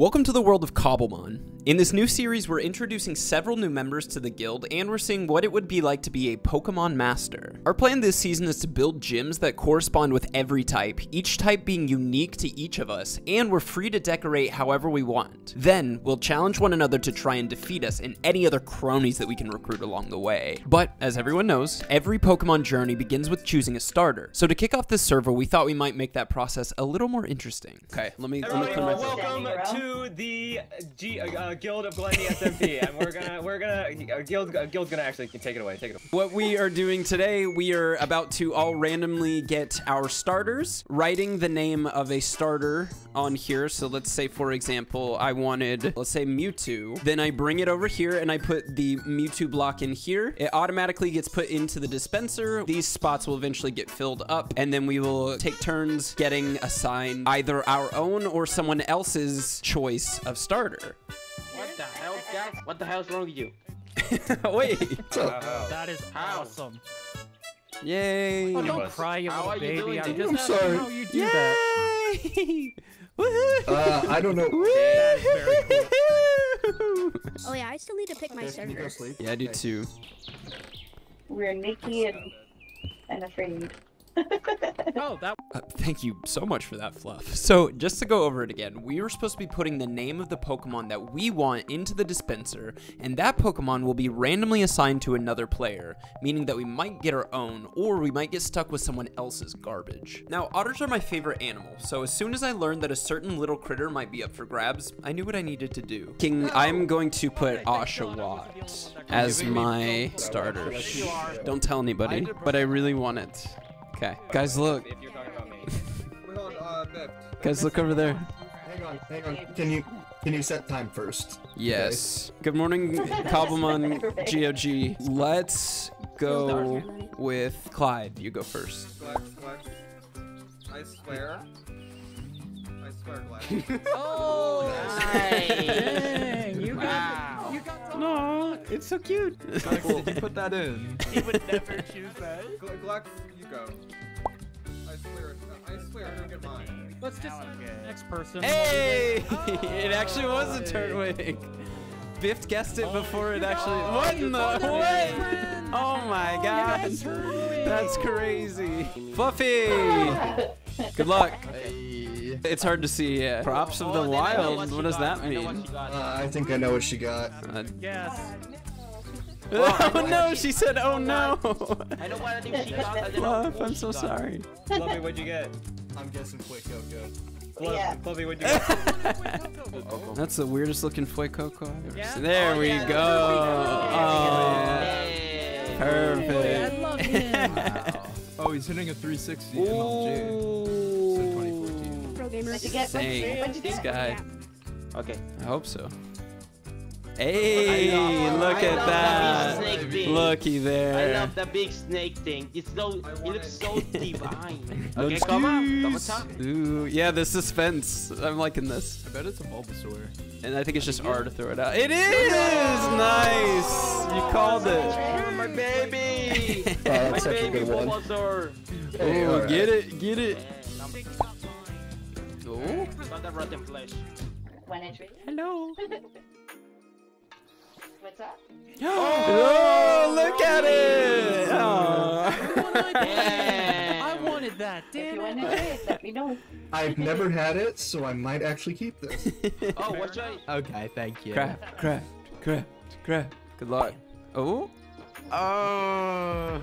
Welcome to the world of Cobblemon. In this new series, we're introducing several new members to the guild, and we're seeing what it would be like to be a Pokemon Master. Our plan this season is to build gyms that correspond with every type, each type being unique to each of us, and we're free to decorate however we want. Then, we'll challenge one another to try and defeat us and any other cronies that we can recruit along the way. But, as everyone knows, every Pokemon journey begins with choosing a starter. So to kick off this server, we thought we might make that process a little more interesting. Okay, let me, let me Everybody, welcome to the G, uh, Guild of Gluttony SMP, and we're gonna we're gonna uh, Guild uh, Guild's gonna actually take it away. Take it away. What we are doing today, we are about to all randomly get our starters, writing the name of a starter on here. So let's say, for example, I wanted, let's say Mewtwo. Then I bring it over here and I put the Mewtwo block in here. It automatically gets put into the dispenser. These spots will eventually get filled up and then we will take turns getting assigned either our own or someone else's choice of starter. What the hell, guys? What the hell's wrong with you? Wait. That is How? awesome. Yay. Oh, don't cry, you How little are you baby. I'm just I'm sorry. how you do. Yay! Woohoo! Uh, I don't know. That is very cool. Oh yeah, I still need to pick my Can server. Yeah, I do too. We're Nikki and and afraid. Oh, that Uh, thank you so much for that, Fluff. So, just to go over it again, we were supposed to be putting the name of the Pokemon that we want into the dispenser, and that Pokemon will be randomly assigned to another player, meaning that we might get our own, or we might get stuck with someone else's garbage. Now, otters are my favorite animal, so as soon as I learned that a certain little critter might be up for grabs, I knew what I needed to do. King, I'm going to put Oshawott as my starter. Don't tell anybody, but I really want it. Okay. Guys, look. If you're talking about me. On, uh, Guys, look over there. hang on, hang on. Can you can you set time first? Yes. Good morning, Cobblemon GOG. Let's go with Clyde. You go first. Glex, Glex. I swear. I swear, Glenn. Oh, Nice. dang, you got, Wow. You got some No, it's so cute. Glex, did you put that in? He would never choose that. Gl- Glex, you go. I swear, I swear, don't get mine. Let's just next person. Hey! it actually was a Turtwig. Biff guessed it oh before it actually. What in the what? Oh my oh, god. That's crazy. Fluffy! Good luck. It's hard to see. Yeah. Props of Oh, the then I know wild. she What does got. that I mean? she. Uh, I think I know what she got. Uh, Yes. oh no, she said, oh no. I know what I think she got. I don't know Fluff, I'm so got. sorry. Fluffy, what'd you get? I'm guessing Fuecoco. Fluff, Yeah. Fluffy, what'd you get? That's the weirdest looking Fuecoco I've ever Yeah? seen. There Oh, we yeah, go. Oh, Hey. perfect. I love him. Oh, he's hitting a 360 MLG. What'd you this guy. Okay. I hope so. Hey, look I at that. the big snake thing. Looky I love the big snake thing. It's so. It looks so divine. Okay, Let's come on. Come on, goose. Ooh, yeah, the suspense. I'm liking this. I bet it's a Bulbasaur. And I think it's just R to throw it out. It is! Nice! You called it. Oh, my baby. Oh, that's my such a baby good one. Bulbasaur. Hey, Oh, get it, get it. Oh. Oh, Not the rotten flesh. When it's ready. hello. What's up? Oh, look at it! Oh. Yeah. I wanted that, If damn you want it. to try it, let me know. I've never had it, so I might actually keep this. Oh, what's right? Okay, thank you. Craft, craft, craft, craft. Good luck. Oh. Oh.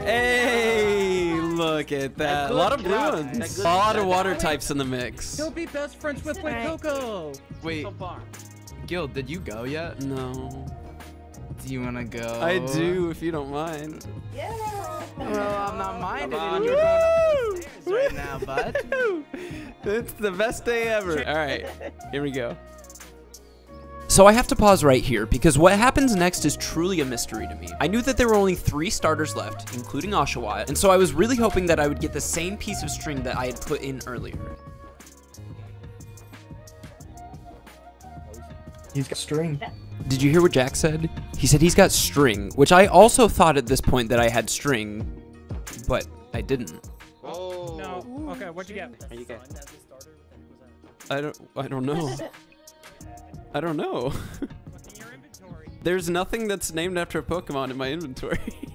Hey, look at that. A lot of blue ones. A lot of water types in the mix. He'll be best friends with Alright. Coco. Wait, So far. Gil, did you go yet? No. Do you wanna go? I do, if you don't mind. Yeah. Well, I'm not minded. Come on. You're going upstairs right now, bud. It's the best day ever. All right, here we go. So I have to pause right here because what happens next is truly a mystery to me. I knew that there were only three starters left, including Oshawott, and so I was really hoping that I would get the same piece of string that I had put in earlier. He's got string. Did you hear what Jack said? He said he's got string, which I also thought at this point that I had string, but I didn't. Oh. No. Okay, what'd you get? What'd you get? I don't. I don't know. I don't know. There's nothing that's named after a Pokemon in my inventory. Let me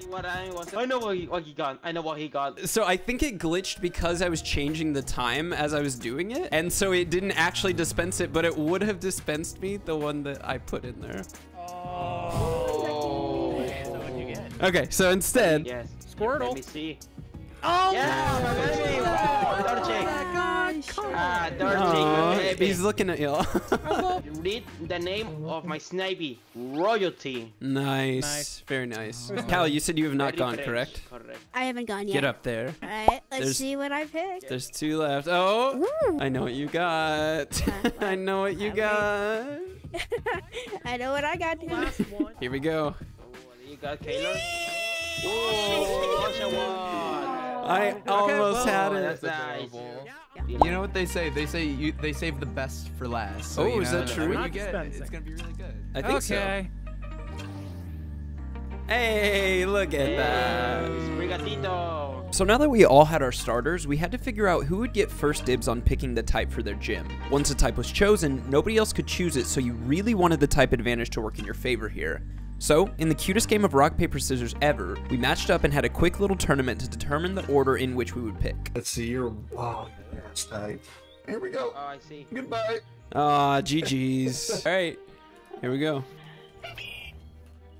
see what I was. I know what he, what he got. I know what he got. so I think it glitched because I was changing the time as I was doing it, and so it didn't actually dispense it, but it would have dispensed me the one that I put in there. Oh. So what'd you get? Okay, so instead, Yes. Squirtle. Let me see. Oh, Yeah, my baby. Wow, Ah, Dorothy, baby. he's looking at you. Read the name of my snipey. Royalty. nice. Nice. very nice. Cal, you said you have not Very gone, French. correct? Correct. I haven't gone yet. Get up there. All right, let's There's- see what I picked. There's two left. Oh, Ooh. I know what you got. I know what you got. I know what I got. Last. Here we go. What do you got, Kaylor? Oh, Russia won. I almost had it. that's nice. You know what they say? They say you they save the best for last. So, Oh, you is that true? You get dispensing. it's gonna be really good. I think okay. so. Hey, look at that. Sprigatito. So now that we all had our starters, we had to figure out who would get first dibs on picking the type for their gym. Once a type was chosen, nobody else could choose it, so you really wanted the type advantage to work in your favor here. So, in the cutest game of rock, paper, scissors ever, we matched up and had a quick little tournament to determine the order in which we would pick. Let's see your. Wow, that's tight. Here we go. Oh, I see. Goodbye. Ah, GG's. Alright, here we go.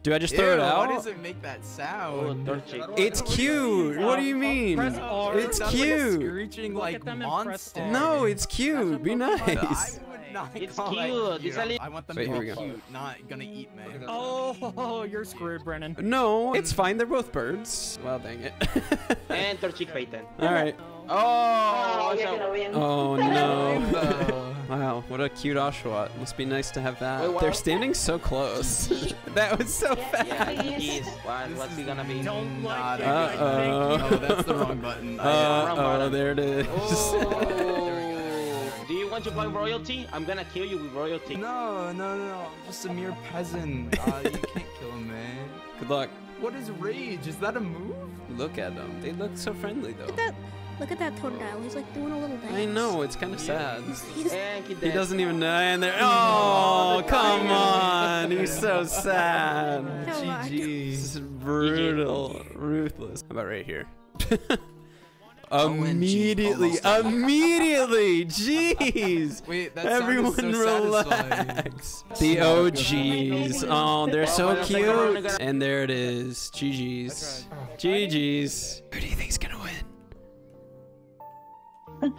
Do I just Ew, throw it Why out? does it make that Oh, sound? Dorothy. It's cute. What do you mean? Press It's It sounds like a cute. screeching like at them and press monster. No, it's cute. Be I nice. Would not It's call that cute. It's a li- I want them Wait, to be cute, not gonna eat me. Oh, you're screwed, Brennan. No, it's fine. They're both birds. Well, dang it. And Torchic Phaeton. All right. Oh, Oh, you're gonna win. Oh no. Wow, what a cute Oshawott. Must be nice to have that. Wait, what? They're standing so close. that was so Yeah, fast. Yeah, Please. it is. What, what's is he gonna be? Don't like Not it. Uh oh. No, that's the wrong button. Uh Wrong oh, button. there it is. Oh. Do you want to play royalty? I'm gonna kill you with royalty. No, no, no, no. I'm just a mere peasant. Uh, you can't kill him, man. Good luck. What is rage? Is that a move? Look at them. They look so friendly though. Look at that. Look at that Totodile. He's like doing a little dance. I know, it's kind of sad. He's, And he, He doesn't even know. And they're. Oh, come on. He's so sad. Come on. This is brutal, ruthless. How about right here? OMG, immediately, almost. immediately. Jeez. Wait, that Everyone so relax. The OGs. Oh, they're so Oh, second round, cute. And there it is. GG's. GG's. Oh, Who do you think's gonna win? I'm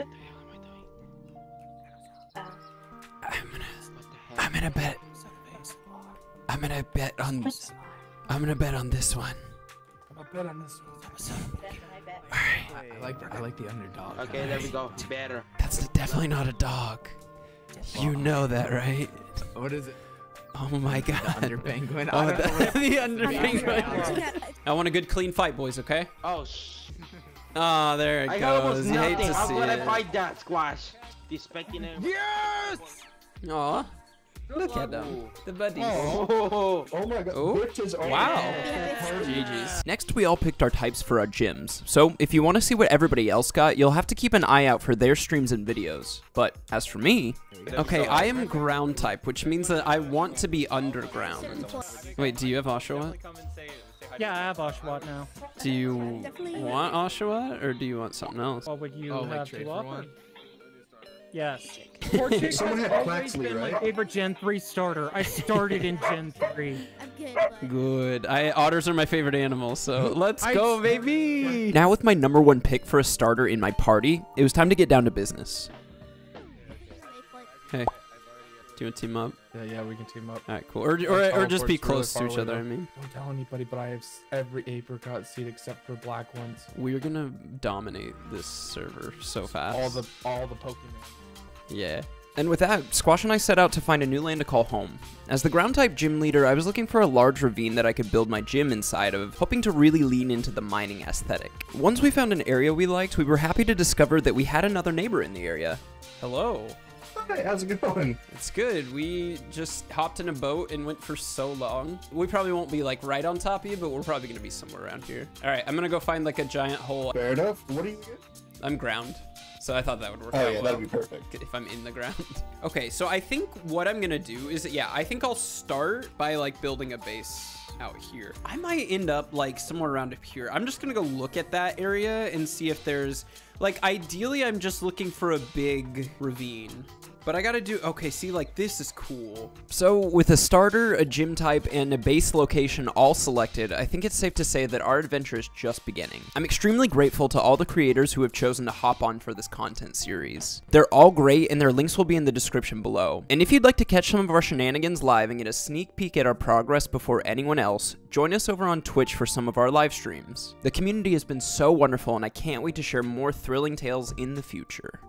gonna. I'm gonna bet. I'm gonna bet on. I'm gonna bet on this one. I'm bet on this one. I bet. I like I like the underdog. Okay, there we go. Better. That's definitely not a dog. You know that, right? What is it? Oh my The god. under penguin. Oh, I don't know what the, the under penguin. I want a good clean fight, boys. Okay? Oh, sh. Oh, there it I got almost goes. You hate nothing. to How see could I it. fight that squash? Expecting him. Yes! Aw. Look at them. The buddies. Oh. Oh my god. Oh. Which is Wow. GG's. Next, we all picked our types for our gyms. So, if you want to see what everybody else got, you'll have to keep an eye out for their streams and videos. But as for me, okay, I am ground type, which means that I want to be underground. Wait, do you have Oshawott? Yeah, I have Oshawott now. Do you want Oshawott, or do you want something else? What would you Oh, like have trade to offer? One? Yes. Torchic Someone has had always Quaxly, been my favorite Gen 3 starter. I started in Gen 3. Good. I otters are my favorite animal, so let's I- go, baby. Now with my number one pick for a starter in my party, it was time to get down to business. Hey, do you want to team up? Yeah, yeah, we can team up. All right, cool. Or or, or just teleport's be really close to each other. though. I mean, Don't tell anybody, but I have every apricorn seed except for black ones. we're gonna dominate this server so fast. All the all the Pokemon. Yeah. And with that, Squash and I set out to find a new land to call home. As the ground type gym leader, I was looking for a large ravine that I could build my gym inside of, hoping to really lean into the mining aesthetic. Once we found an area we liked, we were happy to discover that we had another neighbor in the area. Hello. Hi, how's it going? It's good. We just hopped in a boat and went for so long. We probably won't be like right on top of you, but we're probably gonna be somewhere around here. All right, I'm gonna go find like a giant hole. Fair enough. What do you get? I'm ground. So I thought that would work Oh out yeah, well that'd be perfect. if I'm in the ground. okay, so I think what I'm gonna do is, yeah, I think I'll start by like building a base out here. I might end up like somewhere around up here. I'm just gonna go look at that area and see if there's, like, ideally I'm just looking for a big ravine. But I gotta do, okay, see, like, this is cool. So, with a starter, a gym type, and a base location all selected, I think it's safe to say that our adventure is just beginning. I'm extremely grateful to all the creators who have chosen to hop on for this content series. They're all great, and their links will be in the description below. And if you'd like to catch some of our shenanigans live and get a sneak peek at our progress before anyone else, join us over on Twitch for some of our live streams. The community has been so wonderful, and I can't wait to share more thrilling tales in the future.